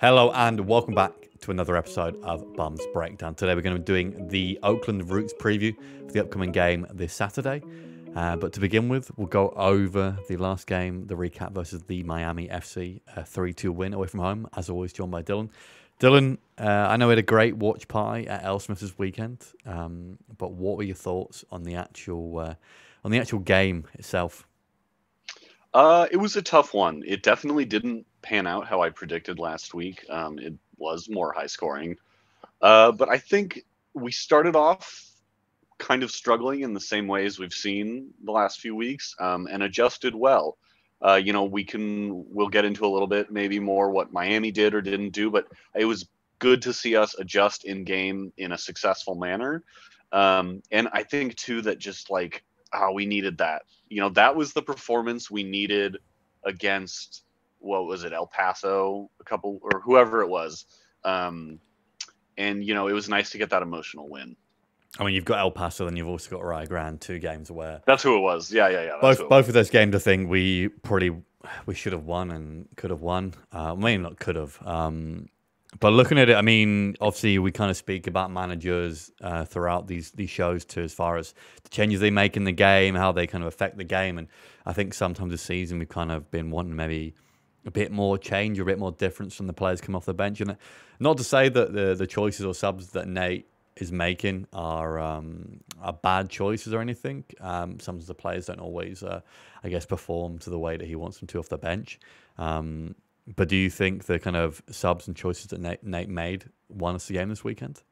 Hello and welcome back to another episode of Bums Breakdown. Today we're going to be doing the Oakland Roots preview for the upcoming game this Saturday. Uh, but to begin with, we'll go over the last game, the recap versus the Miami FC, a 3 2 win away from home, as always, joined by Dylan. Dylan, uh, I know we had a great watch party at Elsmith this weekend, um, but what were your thoughts on the actual uh, on the actual game itself? Uh, it was a tough one. It definitely didn't pan out how I predicted last week. Um, it was more high scoring, uh, but I think we started off kind of struggling in the same ways we've seen the last few weeks um, and adjusted well. Uh, you know, we can we'll get into a little bit maybe more what Miami did or didn't do, but it was good to see us adjust in game in a successful manner. Um, and I think too that just like oh, we needed that. You know, that was the performance we needed against what was it, El Paso, a couple or whoever it was. Um, and you know, it was nice to get that emotional win. I mean, you've got El Paso, then you've also got Rio Grande, two games where that's who it was. Yeah, yeah, yeah. Both both of those games, I think we probably we should have won and could have won. Uh, maybe not could have. Um, but looking at it, I mean, obviously we kind of speak about managers uh, throughout these these shows too, as far as the changes they make in the game, how they kind of affect the game, and I think sometimes this season we've kind of been wanting maybe a bit more change, a bit more difference from the players come off the bench, and not to say that the the choices or subs that Nate is making are um, are bad choices or anything. Um, some of the players don't always, uh, I guess, perform to the way that he wants them to off the bench. Um, but do you think the kind of subs and choices that Nate, Nate made won us the game this weekend?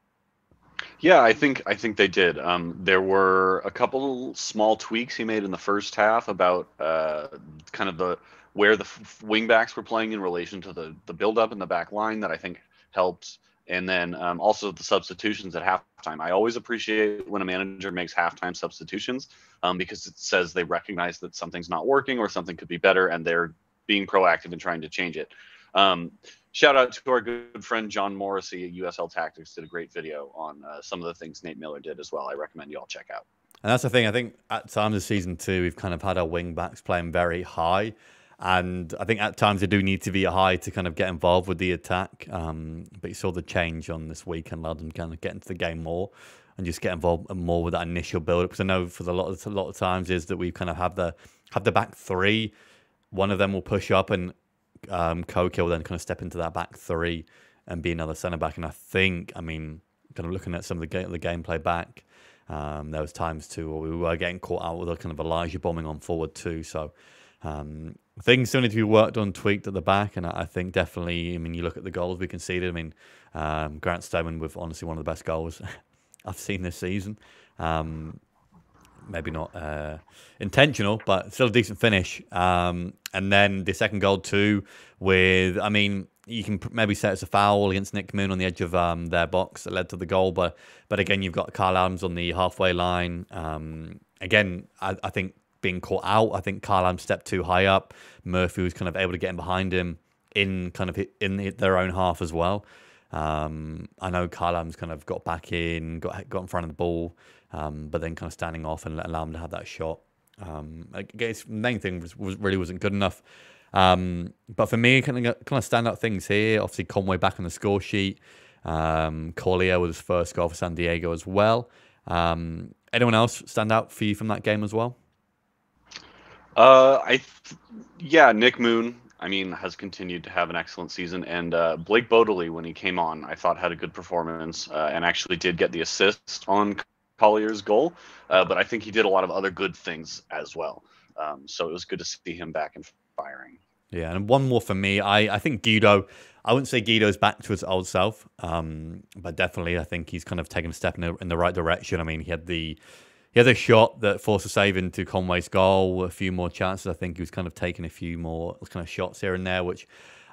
Yeah, I think I think they did. Um, there were a couple small tweaks he made in the first half about uh, kind of the where the f- wingbacks were playing in relation to the the build up in the back line that I think helped and then um, also the substitutions at halftime. I always appreciate when a manager makes halftime substitutions um, because it says they recognize that something's not working or something could be better, and they're being proactive and trying to change it. Um, shout out to our good friend John Morrissey at USL Tactics did a great video on uh, some of the things Nate Miller did as well. I recommend you all check out. And that's the thing. I think at times of season two, we've kind of had our wing backs playing very high. And I think at times they do need to be high to kind of get involved with the attack. Um, but you saw the change on this weekend, allowed them kind of get into the game more and just get involved more with that initial build up. Because I know for the lot of a lot of times is that we kind of have the have the back three. One of them will push up and um, will then kind of step into that back three and be another centre back. And I think, I mean, kind of looking at some of the game, the gameplay back, um, there was times too where we were getting caught out with a kind of Elijah bombing on forward too. So um, things still need to be worked on, tweaked at the back, and I think definitely. I mean, you look at the goals we conceded. I mean, um, Grant Stoneman with honestly one of the best goals I've seen this season. Um, maybe not uh, intentional, but still a decent finish. Um, and then the second goal too, with I mean, you can maybe say it's a foul against Nick Moon on the edge of um, their box that led to the goal, but but again, you've got Kyle Adams on the halfway line. Um, again, I, I think being caught out. I think Carlam stepped too high up. Murphy was kind of able to get in behind him in kind of in their own half as well. Um, I know Carlam's kind of got back in, got got in front of the ball, um, but then kind of standing off and allow him to have that shot. Um, I guess the main thing was, was really wasn't good enough. Um, but for me, kind of kind of standout things here. Obviously, Conway back on the score sheet. Um, Collier with his first goal for San Diego as well. Um, anyone else stand out for you from that game as well? Uh, I, th- yeah, Nick Moon. I mean, has continued to have an excellent season, and uh, Blake Bodily, when he came on, I thought had a good performance, uh, and actually did get the assist on Collier's goal. Uh, but I think he did a lot of other good things as well. Um, so it was good to see him back and firing. Yeah, and one more for me. I, I think Guido. I wouldn't say Guido's back to his old self, um, but definitely I think he's kind of taken a step in the, in the right direction. I mean, he had the he had a shot that forced a save into Conway's goal, a few more chances. I think he was kind of taking a few more kind of shots here and there, which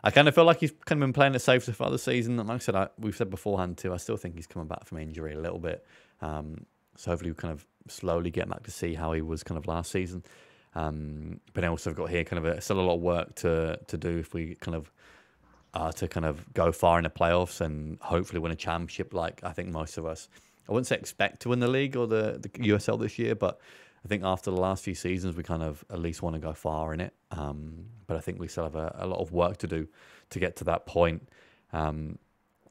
I kind of feel like he's kind of been playing it safe so far this season. And like I said, I, we've said beforehand too, I still think he's coming back from injury a little bit. Um, so hopefully we kind of slowly get back to see how he was kind of last season. Um, but also I've got here kind of a, still a lot of work to to do if we kind of uh, to kind of go far in the playoffs and hopefully win a championship like I think most of us I wouldn't say expect to win the league or the, the USL this year, but I think after the last few seasons, we kind of at least want to go far in it. Um, but I think we still have a, a, lot of work to do to get to that point. Um,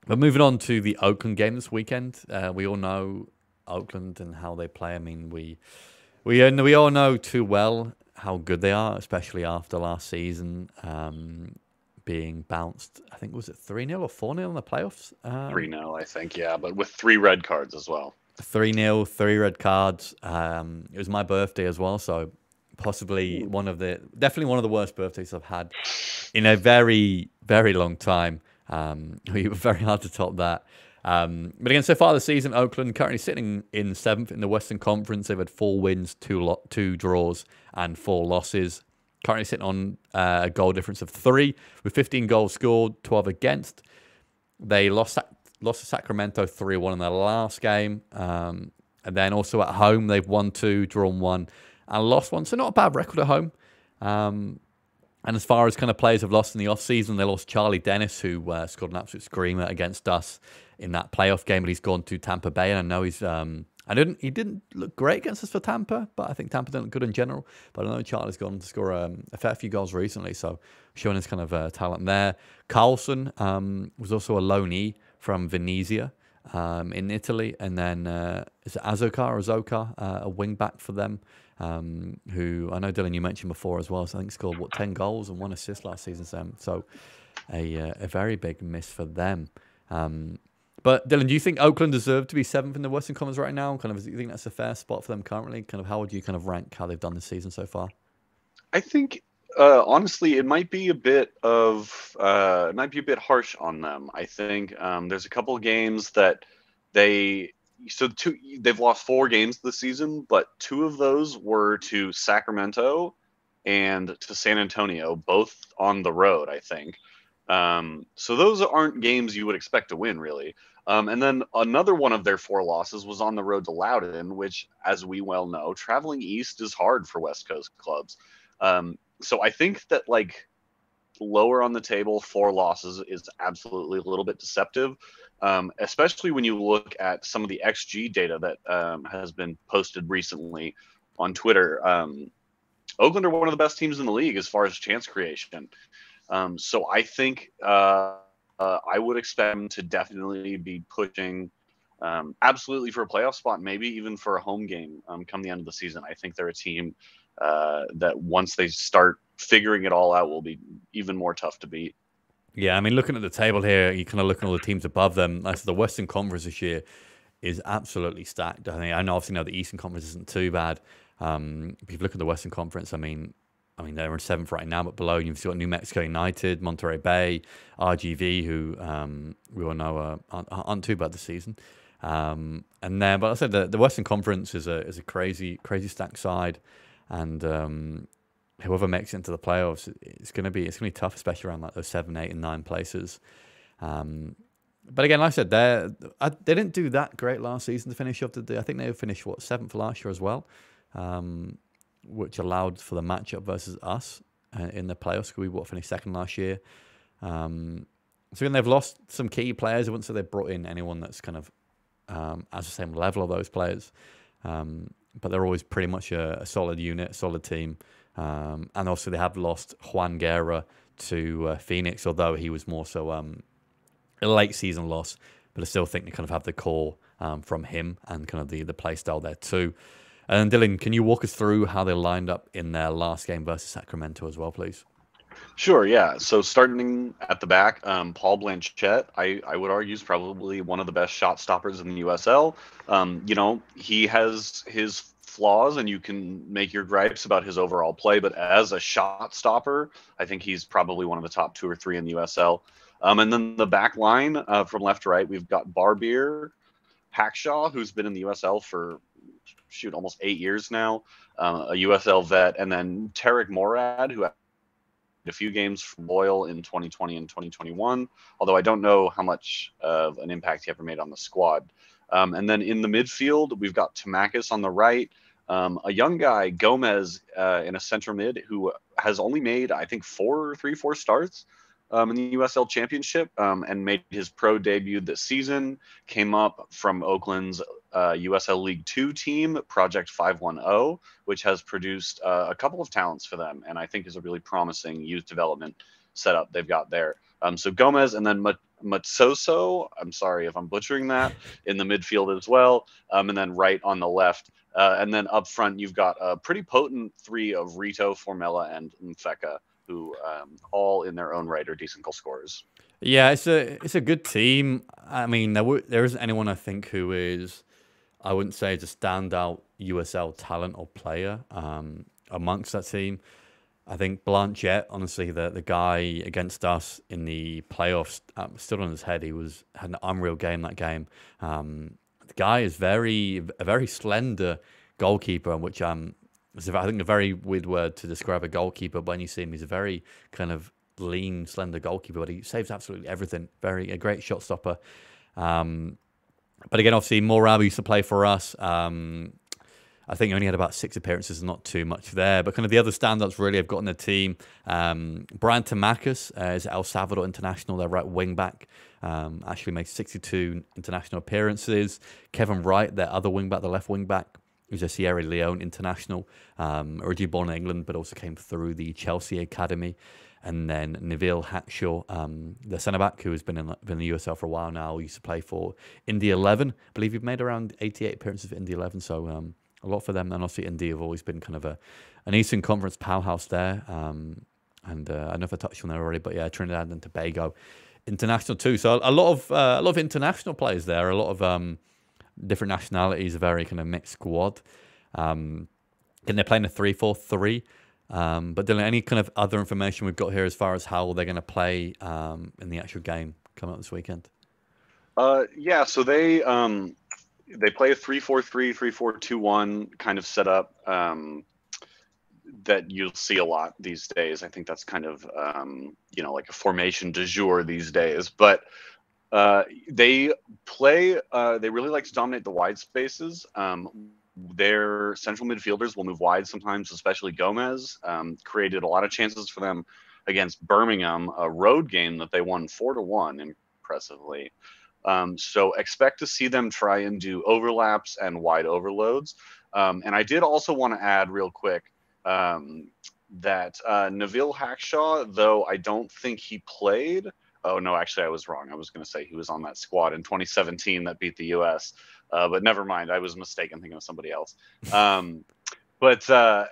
but moving on to the Oakland game this weekend, uh, we all know Oakland and how they play. I mean, we we we all know too well how good they are, especially after last season um, being bounced. I think was it three 0 or four 0 in the playoffs. Um, three 0 I think, yeah, but with three red cards as well. Three 0 three red cards. Um, it was my birthday as well, so possibly one of the definitely one of the worst birthdays I've had in a very very long time. Um, we were very hard to top that. Um, but again, so far this season, Oakland currently sitting in seventh in the Western Conference. They've had four wins, two two draws, and four losses. Currently sitting on uh, a goal difference of three, with 15 goals scored, 12 against. They lost lost to Sacramento 3 1 in their last game. Um, and then also at home, they've won two, drawn one, and lost one. So not a bad record at home. Um, and as far as kind of players have lost in the offseason, they lost Charlie Dennis, who uh, scored an absolute screamer against us in that playoff game, but he's gone to Tampa Bay, and I know he's. Um, I didn't. He didn't look great against us for Tampa, but I think Tampa didn't look good in general. But I know Charlie's gone to score um, a fair few goals recently, so showing his kind of uh, talent there. Carlson um, was also a loanee from Venezia um, in Italy, and then uh, is it Azócar or Zokar, uh, a wing back for them, um, who I know Dylan you mentioned before as well. So I think scored what ten goals and one assist last season. So a uh, a very big miss for them. Um, but Dylan, do you think Oakland deserve to be seventh in the Western Conference right now? Kind of, do you think that's a fair spot for them currently? Kind of, how would you kind of rank how they've done this season so far? I think uh, honestly, it might be a bit of uh, it might be a bit harsh on them. I think um, there's a couple of games that they so two they've lost four games this season, but two of those were to Sacramento and to San Antonio, both on the road. I think. Um, so those aren't games you would expect to win, really. Um, and then another one of their four losses was on the road to Loudoun, which, as we well know, traveling east is hard for West Coast clubs. Um, so I think that like lower on the table, four losses is absolutely a little bit deceptive, um, especially when you look at some of the XG data that um, has been posted recently on Twitter. Um, Oakland are one of the best teams in the league as far as chance creation. Um, so I think. Uh, uh, I would expect them to definitely be pushing um, absolutely for a playoff spot, maybe even for a home game um, come the end of the season. I think they're a team uh, that once they start figuring it all out will be even more tough to beat. Yeah, I mean, looking at the table here, you kind of look at all the teams above them. That's the Western Conference this year is absolutely stacked. I think I know obviously now the Eastern Conference isn't too bad. Um, if you look at the Western Conference, I mean, I mean, they're in seventh right now, but below you've got New Mexico United, Monterey Bay, RGV, who um, we all know are, aren't, aren't, too bad this season. Um, and then, but I said the, the Western Conference is a is a crazy crazy stacked side, and um, whoever makes it into the playoffs, it's gonna be it's gonna be tough, especially around like those seven, eight, and nine places. Um, but again, like I said, they they didn't do that great last season to finish off. The, day. I think they finished what seventh last year as well. Um, which allowed for the matchup versus us uh, in the playoffs. We what finished second last year. Um, so when they've lost some key players, I wouldn't say they've brought in anyone that's kind of um, the same level of those players. Um, but they're always pretty much a, a solid unit, a solid team. Um, and also they have lost Juan Guerra to uh, Phoenix, although he was more so um, a late season loss. But I still think they kind of have the core um, from him and kind of the the play style there too. And Dylan, can you walk us through how they lined up in their last game versus Sacramento as well, please? Sure, yeah. So starting at the back, um, Paul Blanchette, I, I would argue is probably one of the best shot stoppers in the USL. Um, you know, he has his flaws and you can make your gripes about his overall play, but as a shot stopper, I think he's probably one of the top two or three in the USL. Um, and then the back line uh, from left to right, we've got Barbier, Hackshaw, who's been in the USL for shoot almost eight years now, uh, a USL vet, and then Tarek Morad, who had a few games for Loyal in 2020 and 2021. Although I don't know how much of an impact he ever made on the squad. Um, and then in the midfield, we've got Tamacas on the right, um, a young guy Gomez uh, in a center mid who has only made I think four, three, four starts um, in the USL Championship um, and made his pro debut this season. Came up from Oakland's uh, USL League Two team, Project 510, which has produced uh, a couple of talents for them, and I think is a really promising youth development setup they've got there. Um, so Gomez and then Matsoso. I'm sorry if I'm butchering that in the midfield as well. Um, and then right on the left. Uh, and then up front, you've got a pretty potent three of Rito, Formella, and Mfeka, who um, all in their own right are decent goal scorers. Yeah, it's a it's a good team. I mean, there w- there isn't anyone I think who is, I wouldn't say, is a standout USL talent or player um, amongst that team. I think Blanchette, honestly, the the guy against us in the playoffs, um, on his head. He was had an unreal game that game. Um, the guy is very a very slender goalkeeper, which um, is I think a very weird word to describe a goalkeeper. When you see him, he's a very kind of lean, slender goalkeeper, but he saves absolutely everything. Very a great shot stopper. Um, but again, obviously, Morad used to play for us. Um, I think he only had about six appearances, not too much there. But kind of the other standouts really have got in the team. Um, Brian Tamacas uh, is El Salvador international, their right wing back. Um, actually made 62 international appearances. Kevin Wright, their other wing back, the left wing back, who's a Sierra Leone international, um, originally born in England, but also came through the Chelsea academy and then Neveal Hackshaw, um, the centre back who has been in, been in the USL for a while now, used to play for Indy 11. I believe you've made around 88 appearances for Indy 11, so um, a lot for them. And obviously, Indy have always been kind of a an Eastern Conference powerhouse there. Um, and uh, I know if I touched on that already, but yeah, Trinidad and Tobago international too. So a lot of uh, a lot of international players there, a lot of um, different nationalities, a very kind of mixed squad. Um, and they're playing a three-four-three. Um, but Dylan, any kind of other information we've got here as far as how they're going to play um, in the actual game coming up this weekend? Uh, yeah, so they um, they play a 3-4-3, 3-4-2-1 kind of setup um, that you'll see a lot these days. I think that's kind of um, you know like a formation du jour these days. But uh, they play. Uh, they really like to dominate the wide spaces. Their central midfielders will move wide sometimes, especially Gomez. Um, created a lot of chances for them against Birmingham, a road game that they won four to one impressively. Um, so expect to see them try and do overlaps and wide overloads. Um, and I did also want to add real quick um, that uh, Neveal Hackshaw, though I don't think he played. Oh no, actually I was wrong. I was going to say he was on that squad in 2017 that beat the U.S. Uh, but never mind. I was mistaken thinking of somebody else. Um, but uh,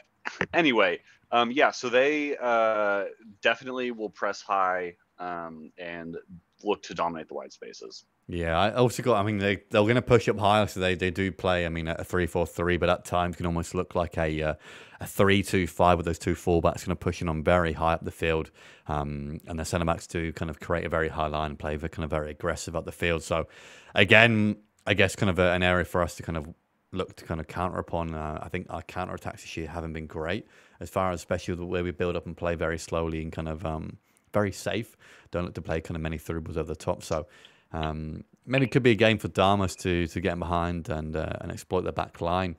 anyway, um, yeah. So they uh, definitely will press high um, and look to dominate the wide spaces. Yeah, I also got. I mean, they they're going to push up higher, so they, they do play. I mean, a three-four-three, but at times can almost look like a uh, a three-two-five with those two fullbacks kind of pushing on very high up the field, um, and the centre backs do kind of create a very high line and play kind of very aggressive up the field. So, again, I guess kind of a, an area for us to kind of look to kind of counter upon. Uh, I think our counter attacks this year haven't been great as far as especially the way we build up and play very slowly and kind of um, very safe. Don't look to play kind of many through balls over the top. So um, maybe it could be a game for Damus to to get behind and uh, and exploit the back line.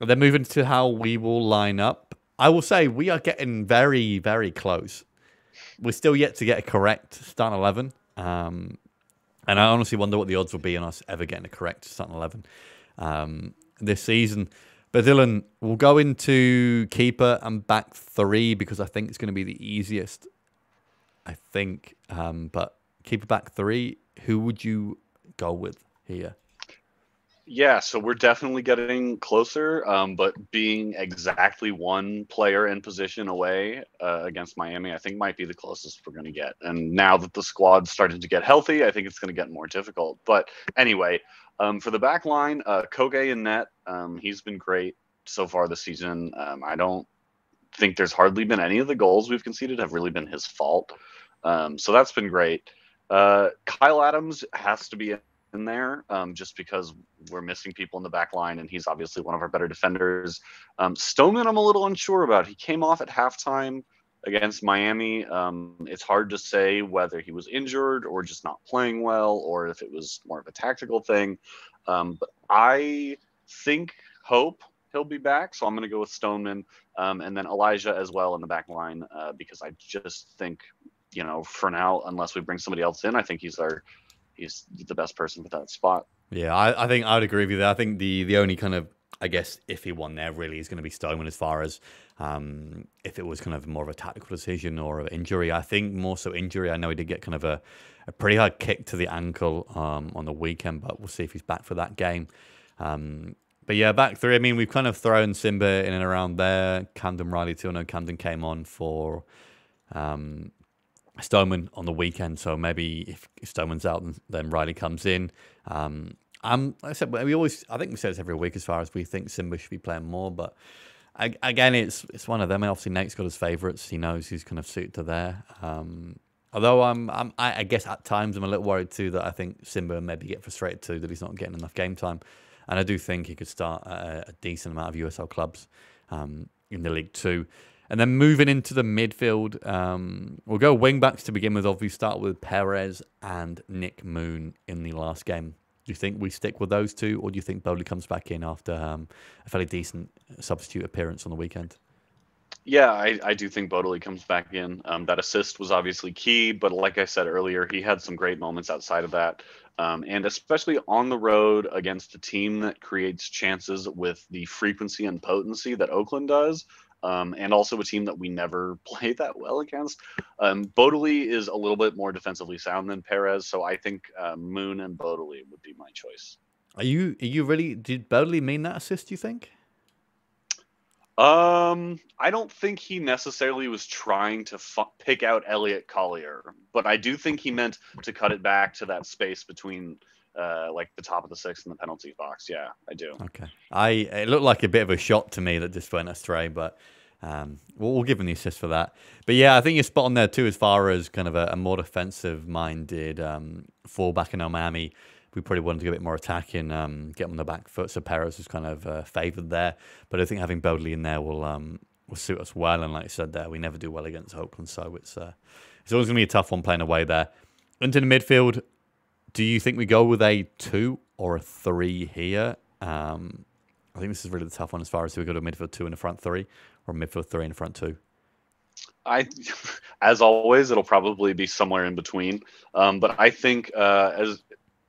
Then moving to how we will line up. I will say we are getting very very close. We're still yet to get a correct start eleven. Um, and I honestly wonder what the odds will be on us ever getting a correct starting 11 um, this season. But Dylan, we'll go into keeper and back three because I think it's going to be the easiest. I think. Um, but keeper back three, who would you go with here? Yeah, so we're definitely getting closer, um, but being exactly one player in position away uh, against Miami, I think might be the closest we're going to get. And now that the squad's started to get healthy, I think it's going to get more difficult. But anyway, um, for the back line, uh, Koke in net, um, he's been great so far this season. Um, I don't think there's hardly been any of the goals we've conceded have really been his fault. Um, so that's been great. Uh, Kyle Adams has to be in there um, just because we're missing people in the back line and he's obviously one of our better defenders. Um, Stoneman, I'm a little unsure about. He came off at halftime against Miami. Um, it's hard to say whether he was injured or just not playing well or if it was more of a tactical thing. Um, but I think, hope he'll be back. So I'm going to go with Stoneman um, and then Elijah as well in the back line uh, because I just think, you know, for now, unless we bring somebody else in, I think he's our he's the best person for that spot. Yeah, I, I think I'd agree with you there. I think the the only kind of I guess if he won there, really is going to be Stoneman as far as um, if it was kind of more of a tactical decision or an injury. I think more so injury. I know he did get kind of a, a pretty hard kick to the ankle um, on the weekend, but we'll see if he's back for that game. Um, but yeah, back three. I mean, we've kind of thrown Simba in and around there. Camden Riley too. I know Camden came on for um, Stoneman on the weekend, so maybe if Stoneman's out, then Riley comes in. Um, like I said we always. I think we say this every week as far as we think Simba should be playing more, but again, it's it's one of them. And obviously, Nate's got his favourites. He knows who's kind of suited to there. Um, although I'm, I'm, I guess at times I'm a little worried too that I think Simba maybe get frustrated too that he's not getting enough game time, and I do think he could start a, a decent amount of USL clubs um, in the league too. And then moving into the midfield, um, we'll go wing backs to begin with. Obviously, start with Perez and Nick Moon in the last game. Do you think we stick with those two, or do you think Bodily comes back in after um, a fairly decent substitute appearance on the weekend? Yeah, I, I do think Bodily comes back in. Um, that assist was obviously key, but like I said earlier, he had some great moments outside of that. Um, and especially on the road against a team that creates chances with the frequency and potency that Oakland does, um, and also a team that we never play that well against. Um, Bodily is a little bit more defensively sound than Perez, so I think uh, Moon and Bodily would be my choice. Are you are you really? Did Bodily mean that assist? You think? Um, I don't think he necessarily was trying to pick out Elliot Collier, but I do think he meant to cut it back to that space between uh, like the top of the six in the penalty box. Yeah, I do. Okay. I it looked like a bit of a shot to me that just went astray, but um, we'll, we'll, give him the assist for that. But yeah, I think you're spot on there too, as far as kind of a, a more defensive-minded um, fullback in Miami. We probably wanted to get a bit more attacking, um, get on the back foot. So Perez was kind of uh, favoured there, but I think having Bodily in there will um, will suit us well. And like I said, there we never do well against Oakland, so it's uh, it's always going to be a tough one playing away there. Into the midfield, do you think we go with a two or a three here? Um, I think this is really the tough one as far as we go to a midfield two in the front three or midfield three in the front two. I, as always, it'll probably be somewhere in between. Um, but I think uh, as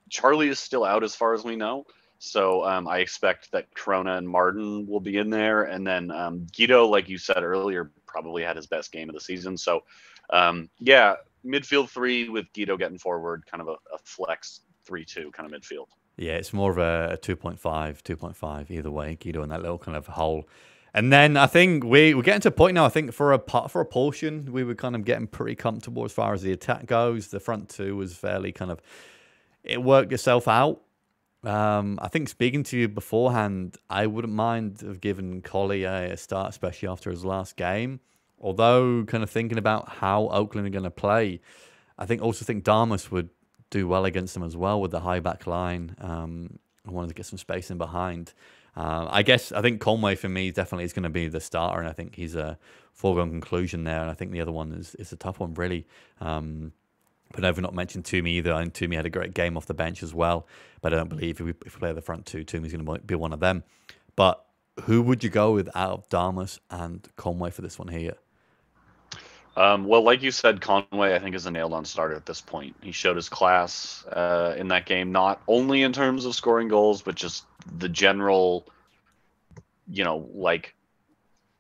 Charlie is still out as far as we know, so um, I expect that Corona and Martin will be in there, and then um, Guido, like you said earlier, probably had his best game of the season. So um, yeah, midfield three with Guido getting forward, kind of a, a flex three-two kind of midfield. Yeah, it's more of a, a 2.5, 2.5 either way. Guido in that little kind of hole. And then I think we, we're getting to a point now. I think for a for a portion, we were kind of getting pretty comfortable as far as the attack goes. The front two was fairly kind of it worked itself out. Um, I think speaking to you beforehand, I wouldn't mind have given Collier a start, especially after his last game. Although, kind of thinking about how Oakland are going to play, I think also think Damus would do well against them as well with the high back line. Um, I wanted to get some space in behind. Uh, I guess I think Conway for me definitely is going to be the starter, and I think he's a foregone conclusion there. And I think the other one is is a tough one, really. Um, but I've not mentioned Toomey either. And Toomey had a great game off the bench as well. But I don't believe if we, if we play the front two, Toomey's going to be one of them. But who would you go with out of Damus and Conway for this one here? Um, well, like you said, Conway, I think, is a nailed on starter at this point. He showed his class uh, in that game, not only in terms of scoring goals, but just the general, you know, like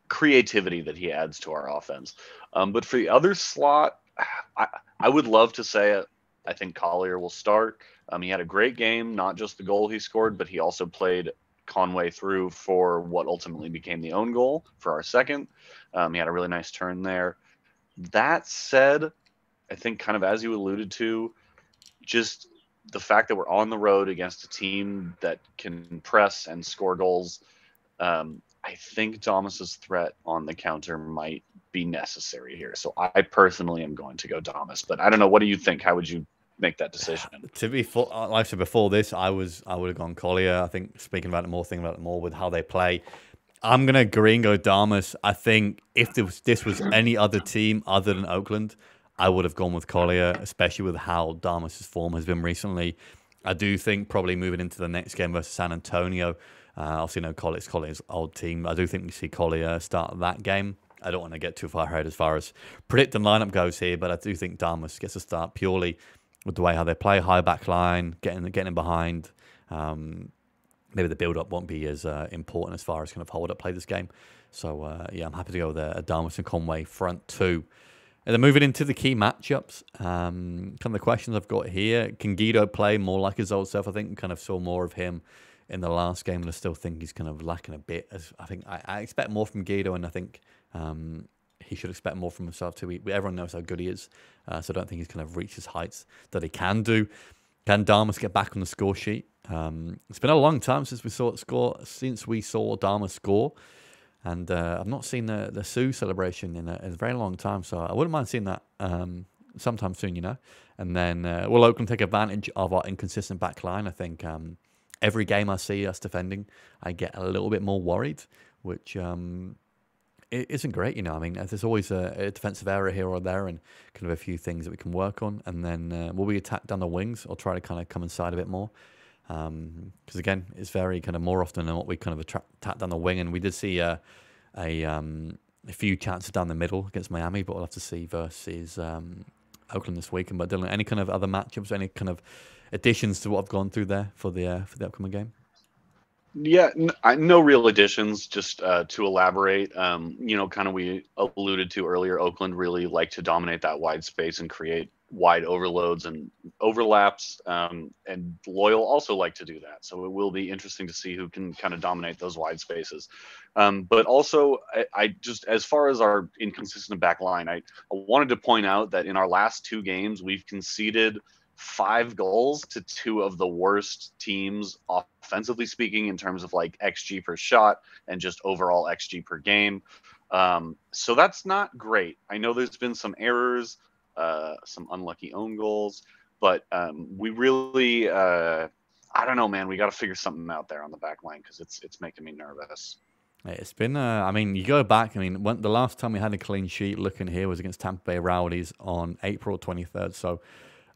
creativity that he adds to our offense. Um, but for the other slot, I, I would love to say it. I think Collier will start. Um, he had a great game, not just the goal he scored, but he also played Conway through for what ultimately became the own goal for our second. Um, he had a really nice turn there. That said, I think kind of as you alluded to, just the fact that we're on the road against a team that can press and score goals, um, I think Damus's threat on the counter might be necessary here. So I personally am going to go Damus, but I don't know. What do you think? How would you make that decision? To be full, like I said before this, I was I would have gone Collier. I think speaking about it more, thinking about it more with how they play. I'm gonna agree and go Damus. I think if this was, this was any other team other than Oakland, I would have gone with Collier, especially with how Damus's form has been recently. I do think probably moving into the next game versus San Antonio, uh, obviously no Collier's Collier's old team. I do think we see Collier start that game. I don't want to get too far ahead as far as predicting lineup goes here, but I do think Damus gets a start purely with the way how they play, high back line, getting getting behind. Um, maybe the build up won't be as uh, important as far as kind of hold up play this game. So uh, yeah, I'm happy to go with a, Adames and Conway front two. And then moving into the key matchups, um, kind of the questions I've got here. Can Guido play more like his old self? I think kind of saw more of him in the last game, and I still think he's kind of lacking a bit. As I think I, I expect more from Guido, and I think um, he should expect more from himself too. Everyone knows how good he is, uh, so I don't think he's kind of reached his heights that he can do. Can Damus get back on the score sheet? Um, it's been a long time since we saw score since we saw Damus score, and uh, I've not seen the the Sue celebration in a, in a, very long time. So I wouldn't mind seeing that um, sometime soon, you know. And then uh, will Oakland take advantage of our inconsistent back line? I think um, every game I see us defending, I get a little bit more worried, which um, it isn't great, you know. I mean, there's always a, a, defensive error here or there, and kind of a few things that we can work on. And then uh, will we attack down the wings or try to kind of come inside a bit more? Because um, again, it's very kind of more often than what we kind of attack down the wing. And we did see a a, um, a few chances down the middle against Miami, but we'll have to see versus um, Oakland this weekend. But Dylan, any kind of other matchups, any kind of additions to what I've gone through there for the uh, for the upcoming game? Yeah, no real additions. Just uh, to elaborate, um, you know, kind of we alluded to earlier. Oakland really like to dominate that wide space and create wide overloads and overlaps. Um, and Loyal also like to do that. So it will be interesting to see who can kind of dominate those wide spaces. Um, but also, I, I, just as far as our inconsistent back line, I, I wanted to point out that in our last two games, we've conceded five goals to two of the worst teams offensively speaking in terms of like xg per shot and just overall xg per game um, so that's not great i know there's been some errors uh, some unlucky own goals but um, we really uh, i don't know man we got to figure something out there on the back line because it's it's making me nervous it's been, uh, I mean, you go back. I mean, when, the last time we had a clean sheet looking here was against Tampa Bay Rowdies on April 23rd. So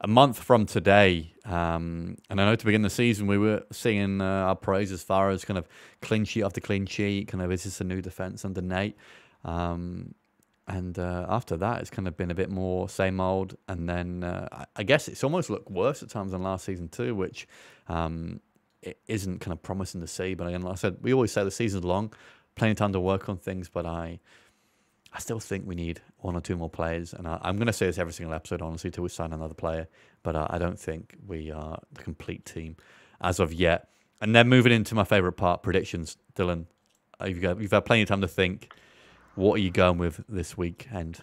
a month from today. Um, and I know to begin the season, we were seeing uh, our praise as far as kind of clean sheet after clean sheet, kind of is this a new defense under Nate? Um, and uh, after that, it's kind of been a bit more same old. And then uh, I guess it's almost looked worse at times than last season too, which um, it isn't kind of promising to see. But again, like I said, we always say the season's long, plenty of time to work on things. But I I still think we need one or two more players, and I, am going to say this every single episode, honestly, till we sign another player. But uh, I don't think we are the complete team as of yet. And then moving into my favorite part, predictions. Dylan, you've, got, you've had plenty of time to think. What are you going with this weekend?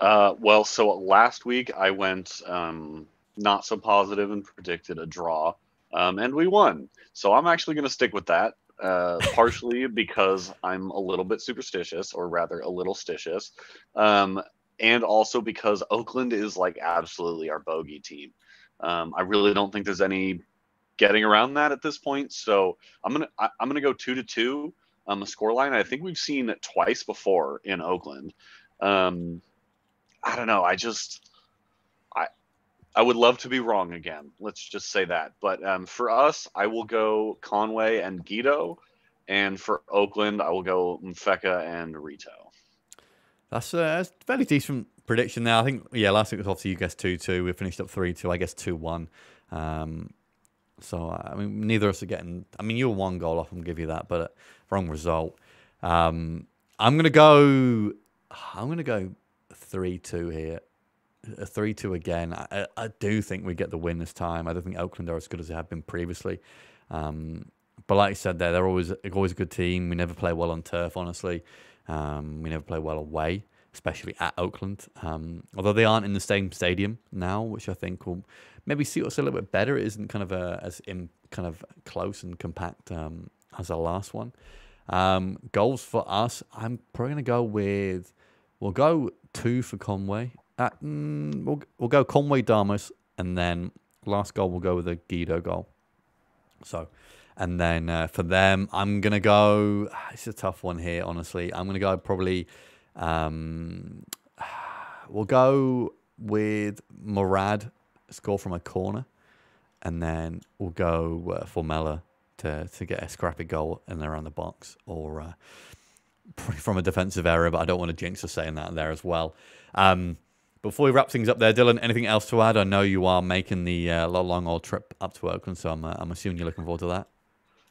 Uh, well, so last week I went um, not so positive and predicted a draw, um, and we won. So I'm actually going to stick with that uh, partially because I'm a little bit superstitious, or rather, a little stitious, um, and also because Oakland is like absolutely our bogey team. Um, I really don't think there's any getting around that at this point. So I'm gonna I, am gonna go two to two on the score line. I think we've seen it twice before in Oakland. Um, I don't know. I just I would love to be wrong again. Let's just say that. But um, for us, I will go Conway and Guido, and for Oakland, I will go Mfeka and Rito. That's a, that's a fairly decent prediction now. I think yeah, last week was obviously you guessed two two. We finished up three two. I guess two one. Um, so I mean, neither of us are getting. I mean, you were one goal off. I'm give you that, but wrong result. Um, I'm gonna go. I'm gonna go three two here a 3 2 again. I, I do think we get the win this time. I don't think Oakland are as good as they have been previously. Um, but like I said, there they're always always a good team. We never play well on turf, honestly. Um, we never play well away, especially at Oakland. Um, although they aren't in the same stadium now, which I think will maybe suit us a little bit better. It isn't kind of a, as in, kind of close and compact um, as our last one. Um, goals for us, I'm probably going to go with. We'll go two for Conway mm, we'll, we'll go Conway Damus, and then last goal we'll go with a Guido goal. So, and then uh, for them, I'm gonna go. It's a tough one here, honestly. I'm gonna go probably. Um, we'll go with Morad score from a corner, and then we'll go uh, Formella to to get a scrappy goal in around the box, or uh, from a defensive area. But I don't want to jinx us saying that there as well. Um, before we wrap things up there, Dylan, anything else to add? I know you are making the uh, long old trip up to Oakland, so I'm, uh, I'm assuming you're looking forward to that.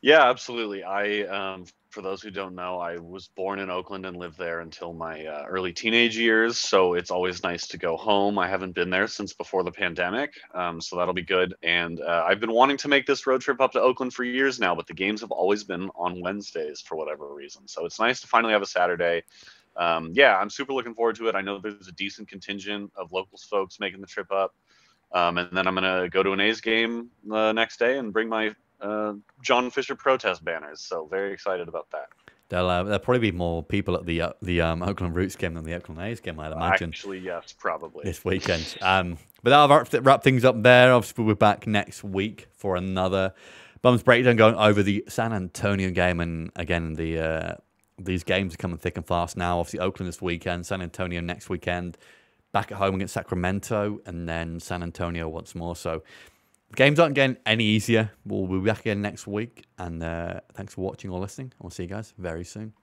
Yeah, absolutely. I, um, for those who don't know, I was born in Oakland and lived there until my uh, early teenage years. So it's always nice to go home. I haven't been there since before the pandemic, um, so that'll be good. And uh, I've been wanting to make this road trip up to Oakland for years now, but the games have always been on Wednesdays for whatever reason. So it's nice to finally have a Saturday. Um, yeah, I'm super looking forward to it. I know there's a decent contingent of locals folks making the trip up. Um, and then I'm going to go to an A's game the uh, next day and bring my uh, John Fisher protest banners. So very excited about that. There'll, uh, there'll probably be more people at the uh, the um, Oakland Roots game than the Oakland A's game, I'd imagine. Actually, yes, probably this weekend. um, but that'll wrap, wrap things up there. Obviously, we'll be back next week for another Bums breakdown going over the San Antonio game, and again the uh, these games are coming thick and fast now. Obviously, Oakland this weekend, San Antonio next weekend, back at home against Sacramento, and then San Antonio once more. So the games aren't getting any easier. We'll be back again next week. And uh, thanks for watching or listening. I'll see you guys very soon.